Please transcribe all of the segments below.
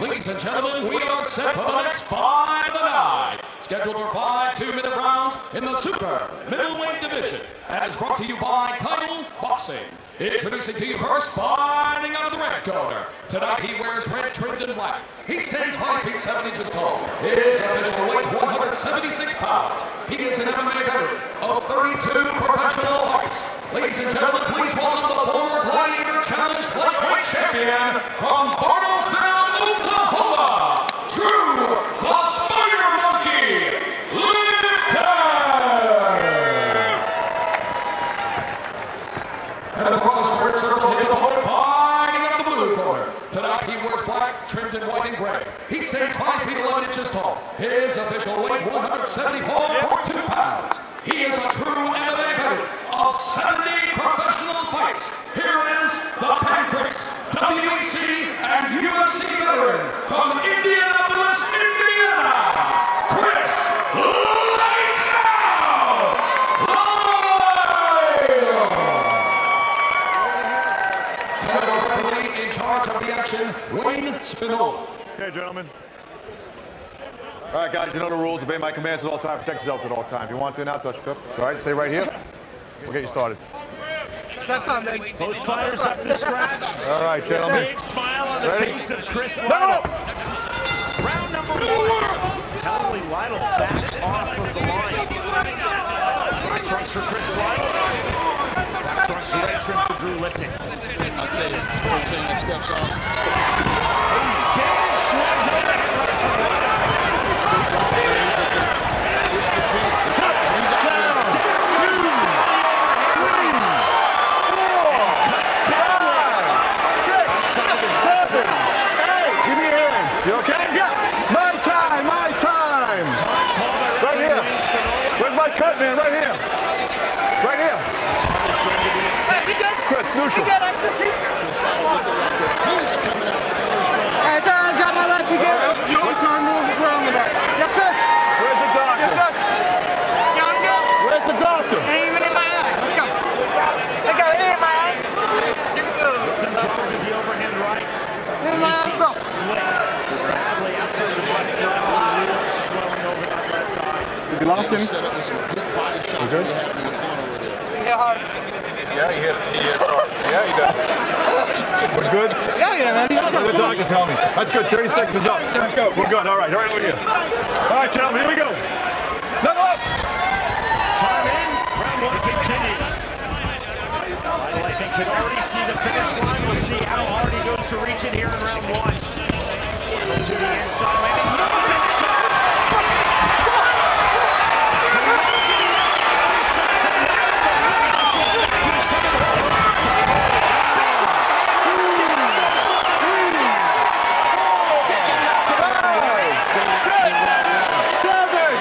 Ladies and gentlemen, we are set for the next fight of the night. Scheduled for five two-minute rounds in the super middleweight division. Is brought to you by Title Boxing. Introducing to you first, fighting out of the red corner. Tonight he wears red trimmed in black. He stands 5 feet 7 inches tall. His official weight 176 pounds. He is an MMA veteran of 32 professional fights. Ladies and gentlemen, please welcome the former Gladiator Challenge lightweight champion from Bartlesville, Oklahoma, Drew the Spider Monkey Lipton. And across the squared circle, his opponent fighting out of the blue corner. Tonight he wears black, trimmed in white and gray. He stands 5 feet 11 inches tall. His official weight 174.2 pounds. He is a true MMA veteran of 70 professional fights. Here is the Pancrase, WEC, and UFC veteran from action, Wayne Spinola. Okay, gentlemen. All right, guys, you know the rules. Obey my commands at all times. Protect yourselves at all times. If you want to now, touch cup. It's all right. Stay right here. We'll get you started. Both fighters up to scratch. All right, gentlemen. Big smile on the Ready? face of Chris No! Round number one. Tellingly, Lytle backs off of the line. Back trunks for Chris Lytle. Trim for Drew Lipton. I'll tell you, first thing that steps off. You okay? Yeah. My time. My time. Right here. Where's my cut, man? Right here. Right here. Chris, neutral. Chris Lytle looking like the punch coming out of the first round. Hey, Don, got my life together. Your turn move the ground tonight. Yes, sir. Where's the Yes, doctor? sir. Y'all good? Where's the doctor? Ain't even in my eye. Let's go. They got it in my eye. Give it to him. Lipton jumping to the overhand right. In my You eye. see Let's go. split badly outside of his left eye. Swelling over that left eye. You locked him? Set up with some good body shots good? when had in the corner over there. Yeah, hard. Yeah, he hit. He hit. Yeah, he does. We're good? Yeah, yeah, man. He's Let the doctor tell me. That's good. 30 seconds is up. Let's go. We're good. All right. All right. Over here. All right, gentlemen. Here we go. Level up. Time in. Round one continues. I think, can already see the finish line. We'll see how hard he goes to reach it here in round one. Lytle to the inside, landing no big shot. From right to the other side, from Lytle, but he's coming home. Second knockout. Seven.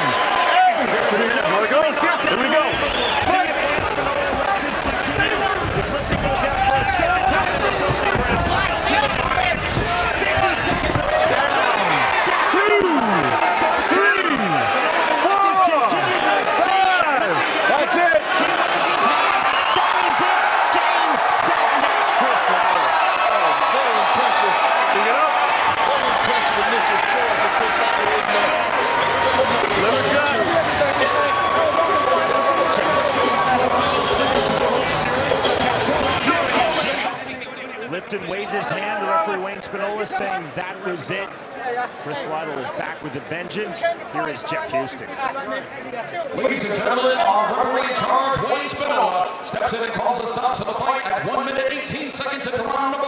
Eight. Here we go. Here we go. We'll see if Espinola lets this continue. If Lipton goes out for a third time in this opening round, Lytle to the finish. 50 seconds away. Two. Three. Let this continue. We'll see if Five. Lipton goes That's out. it. He raises his hand. That is it. Game, set, match. Chris Lytle. Very impressive. Pick it up. Very impressive initial show for Chris Lytle. isn't it? Liver shot. Waved his hand. The referee Wayne Spinola saying that was it. Chris Lytle is back with a vengeance. Here is Jeff Houston. Ladies and gentlemen, our referee in charge, Wayne Spinola, steps in and calls a stop to the fight at 1 minute 18 seconds into round number